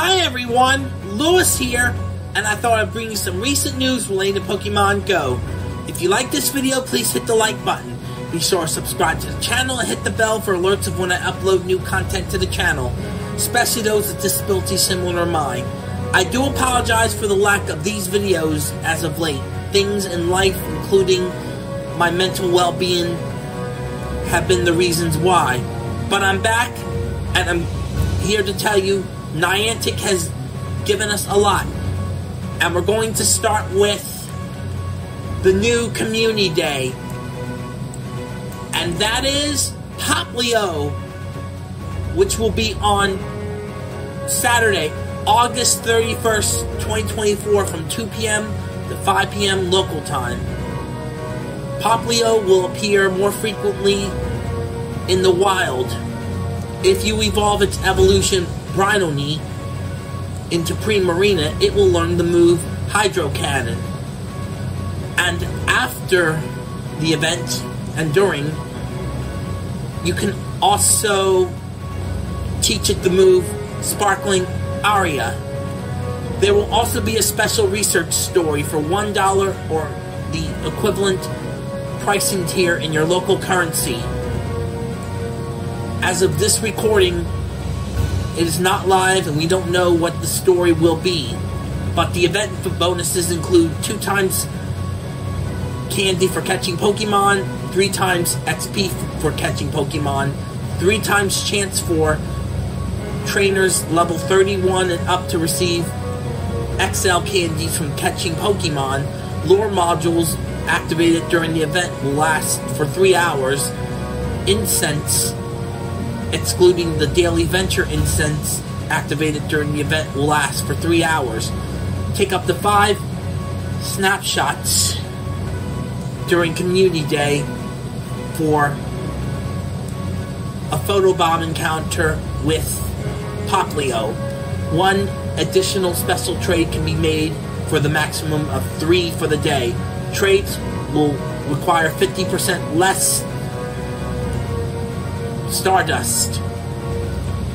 Hi everyone, Louis here, and I thought I'd bring you some recent news related to Pokemon Go. If you like this video, please hit the like button. Be sure to subscribe to the channel and hit the bell for alerts of when I upload new content to the channel, especially those with disabilities similar to mine. I do apologize for the lack of these videos as of late. Things in life, including my mental well-being, have been the reasons why. But I'm back, and I'm here to tell you Niantic has given us a lot. And we're going to start with the new Community Day. And that is Poplio, which will be on Saturday, August 31st, 2024, from 2 p.m. to 5 p.m. local time. Poplio will appear more frequently in the wild if you evolve its evolution Brionne into Primarina, it will learn the move Hydro Cannon. And after the event and during, you can also teach it the move Sparkling Aria. There will also be a special research story for $1 or the equivalent pricing tier in your local currency. As of this recording, it is not live and we don't know what the story will be. But the event bonuses include two times candy for catching Pokemon, three times XP for catching Pokemon, three times chance for trainers level 31 and up to receive XL candies from catching Pokemon. Lure modules activated during the event will last for three hours. Incense excluding the daily venture incense activated during the event will last for three hours. Take up to five snapshots during Community Day for a photobomb encounter with Poplio. One additional special trade can be made for the maximum of three for the day. Trades will require 50% less Stardust.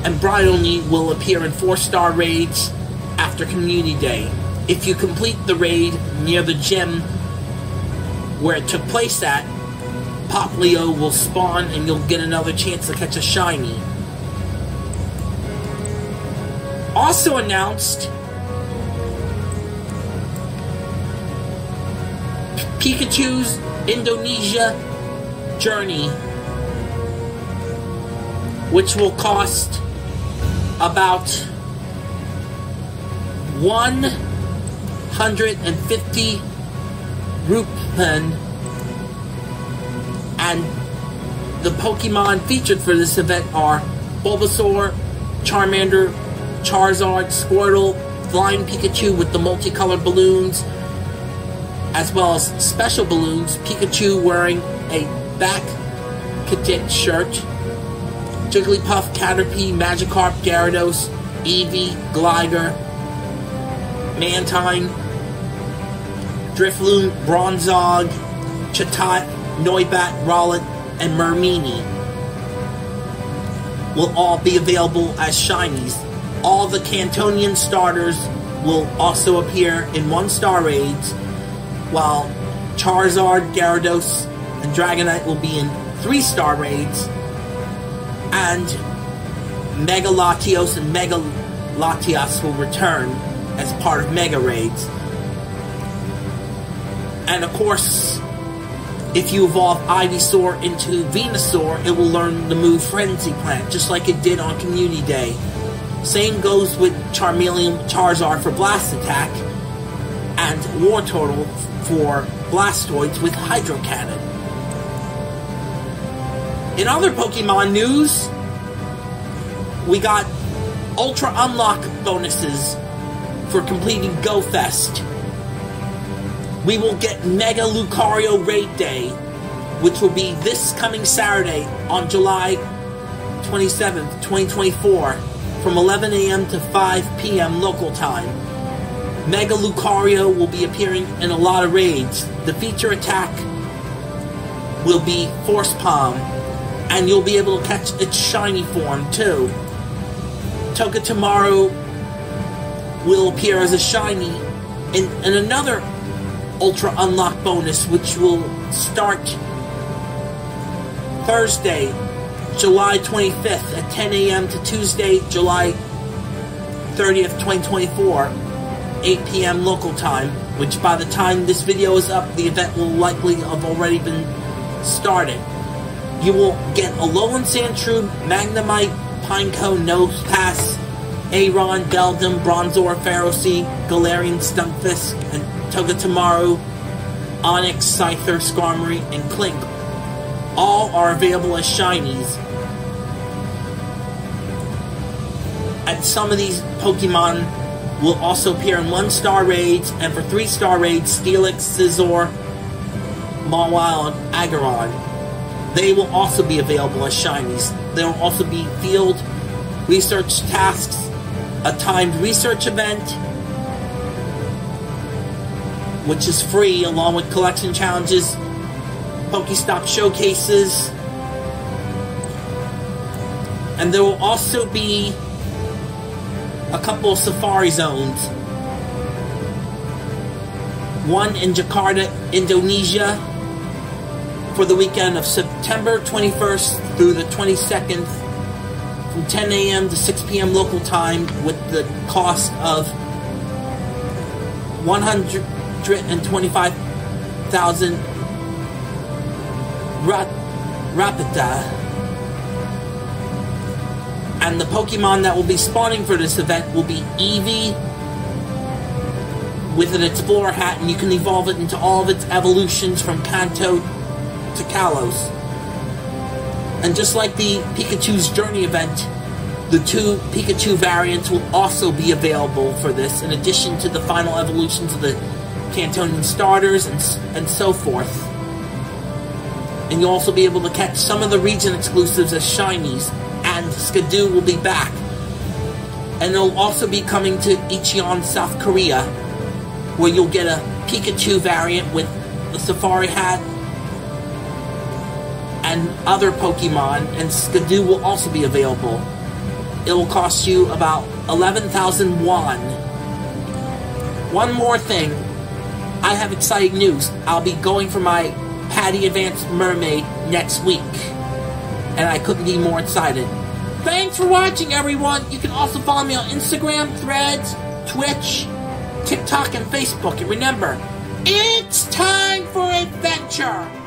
And Brionne will appear in 4-star raids after Community Day. If you complete the raid near the gym where it took place at, Poplio will spawn and you'll get another chance to catch a shiny. Also announced Pikachu's Indonesia journey which will cost about 150 rupiah and the Pokemon featured for this event are Bulbasaur, Charmander, Charizard, Squirtle, Flying Pikachu with the multicolored balloons, as well as special balloons, Pikachu wearing a back cadet shirt, Jigglypuff, Caterpie, Magikarp, Gyarados, Eevee, Gligar, Mantine, Drifloon, Bronzong, Chatot, Noibat, Rowlet, and Mermini will all be available as shinies. All the Kantonian starters will also appear in one-star raids, while Charizard, Gyarados, and Dragonite will be in three-star raids, and Mega Latios and Mega Latias will return as part of Mega Raids. And of course, if you evolve Ivysaur into Venusaur, it will learn the move Frenzy Plant, just like it did on Community Day. Same goes with Charmeleon Charizard for Blast Attack, and Wartortle for Blastoise with Hydro Cannon. In other Pokemon news, we got Ultra Unlock bonuses for completing Go Fest. We will get Mega Lucario Raid Day, which will be this coming Saturday on July 27th, 2024, from 11 a.m. to 5 p.m. local time. Mega Lucario will be appearing in a lot of raids. The feature attack will be Force Palm, and you'll be able to catch its shiny form too. Togedemaru will appear as a shiny in, in another Ultra Unlock bonus, which will start Thursday, July 25th at 10 a.m. to Tuesday, July 30th, 2024, 8 p.m. local time, which by the time this video is up, the event will likely have already been started. You will get a Alolan Sandshrew, Magnemite, Pineco, Nosepass, Aron, Beldum, Bronzor, Ferroseed, Galarian, Stunfisk, and Togedemaru, Onix, Scyther, Skarmory, and Klink. All are available as shinies. And some of these Pokemon will also appear in one star raids, and for three star raids, Steelix, Scizor, Mawile, and Aggron. They will also be available as shinies. There will also be field research tasks, a timed research event, which is free along with collection challenges, Pokestop showcases, and there will also be a couple of safari zones. One in Jakarta, Indonesia, for the weekend of September 21st through the 22nd from 10 a.m. to 6 p.m. local time with the cost of 125,000 rupiah. And the Pokemon that will be spawning for this event will be Eevee with an Explorer hat, and you can evolve it into all of its evolutions from Kanto to Kalos. And just like the Pikachu's Journey event, the two Pikachu variants will also be available for this, in addition to the final evolutions of the Kantonian starters and, and so forth. And you'll also be able to catch some of the region exclusives as shinies, and Skiddo will be back. And it'll also be coming to Incheon, South Korea, where you'll get a Pikachu variant with the Safari hat and other Pokemon, and Skiddo will also be available. It will cost you about 11,000 won. One more thing. I have exciting news. I'll be going for my PADI Advanced Mermaid next week. And I couldn't be more excited. Thanks for watching, everyone. You can also follow me on Instagram, Threads, Twitch, TikTok, and Facebook. And remember, it's time for adventure!